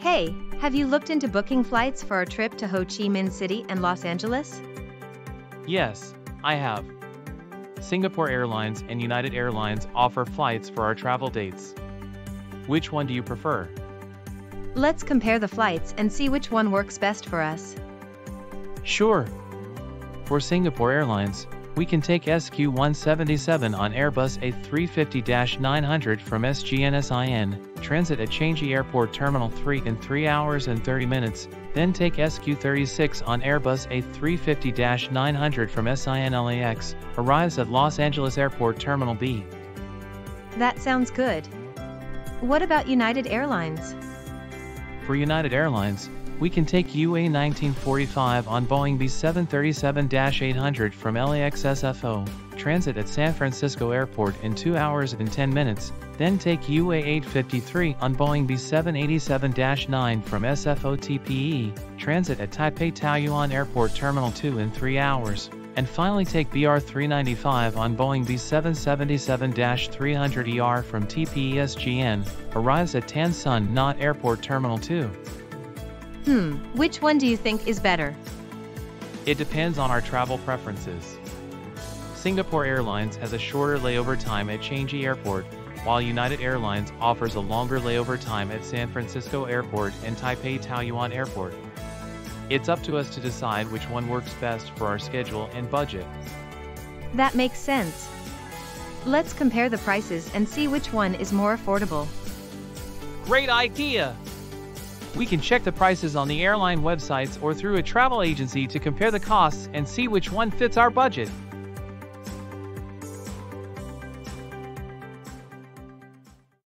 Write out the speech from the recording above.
Hey, have you looked into booking flights for our trip to Ho Chi Minh City and Los Angeles? Yes, I have. Singapore Airlines and United Airlines offer flights for our travel dates. Which one do you prefer? Let's compare the flights and see which one works best for us. Sure. For Singapore Airlines, we can take SQ-177 on Airbus A350-900 from SGNSIN, transit at Changi Airport Terminal 3 in 3 hours and 30 minutes, then take SQ-36 on Airbus A350-900 from SIN LAX, arrives at Los Angeles Airport Terminal B. That sounds good. What about United Airlines? For United Airlines, we can take UA 1945 on Boeing B737-800 from LAX SFO, transit at San Francisco Airport in 2 hours and 10 minutes, then take UA 853 on Boeing B787-9 from SFO TPE, transit at Taipei Taoyuan Airport Terminal 2 in 3 hours, and finally take BR 395 on Boeing B777-300ER from TPESGN, arrives at Tan Son Nhat Airport Terminal 2. Hmm, which one do you think is better? It depends on our travel preferences. Singapore Airlines has a shorter layover time at Changi Airport, while United Airlines offers a longer layover time at San Francisco Airport and Taipei Taoyuan Airport. It's up to us to decide which one works best for our schedule and budget. That makes sense. Let's compare the prices and see which one is more affordable. Great idea! We can check the prices on the airline websites or through a travel agency to compare the costs and see which one fits our budget.